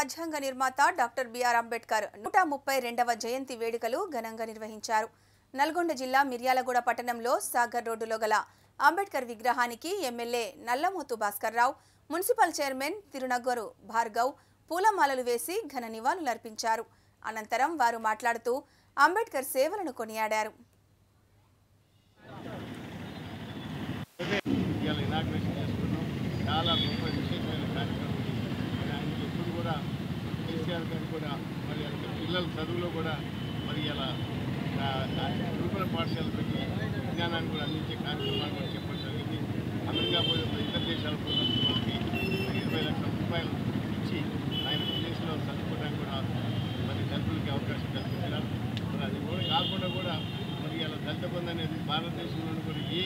రాజ్యాంగ నిర్మాత doctor BR Ambedkar నూట ముప్పై రెండవ జయంతి వేడుకలు ఘనంగా నిర్వహించారు. నల్గొండ జిల్లా మిర్యాలగూడ పట్టణంలో సాగర్ రోడ్డులో గల అంబేద్కర్ విగ్రహానికి MLA Nallamothu Bhaskar Rao municipal chairman Tirunagaru Bhargav పూలమాలలు వేసి ఘన నివాళులర్పించారు అనంతరం వారు మాట్లాడుతూ అంబేద్కర్ సేవలను కొనియాడారు. చాలా కేసీఆర్ కూడా మరి పిల్లల చదువులో కూడా మరి ఇలా గురుకుల పాఠశాల పెట్టి విజ్ఞానాన్ని కూడా అందించే కార్యక్రమాన్ని కూడా చెప్పడం జరిగింది. అమెరికా పోయే మరి ఇతర దేశాలకు పోయినప్పుడు వాళ్ళకి ఇరవై లక్షల రూపాయలు ఇచ్చి ఆయన విదేశంలో చదువుకోవడానికి కూడా మరి దళితులకి అవకాశం కల్పించారు మరి అది కూడా కాకుండా కూడా మరి ఇలా దళిత బంధు అనేది భారతదేశంలోని కూడా ఏ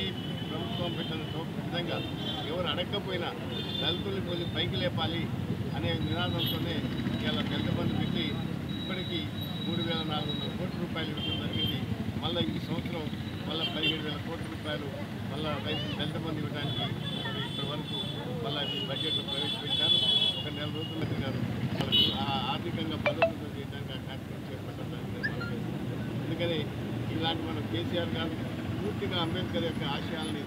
ప్రభుత్వం పెట్టిన విధంగా ఎవరు అడగకపోయినా దళితుల్ని కొంచెం పైకి లేపాలి అనే నినాదంతోనే ఇలా పెద్ద బంధు పెట్టి ఇప్పటికీ మూడు వేల నాలుగు వందల కోట్ల రూపాయలు ఇవ్వడం జరిగింది. మళ్ళీ ఈ సంవత్సరం మళ్ళీ పదిహేడు వేల కోట్ల రూపాయలు మళ్ళీ రైతు దళిత బంధు ఇవ్వడానికి ఇప్పటి వరకు మళ్ళీ బడ్జెట్లో ప్రవేశపెట్టారు. ఒక నెల రోజుల గారు వాళ్ళకు ఆ ఆర్థికంగా బలోపేతం చేయడానికి ఆ కార్యక్రమం చేపట్టడం జరిగింది. అందుకని ఇలాంటి మనం కేసీఆర్ గారు పూర్తిగా అంబేద్కర్ యొక్క ఆశయాల్ని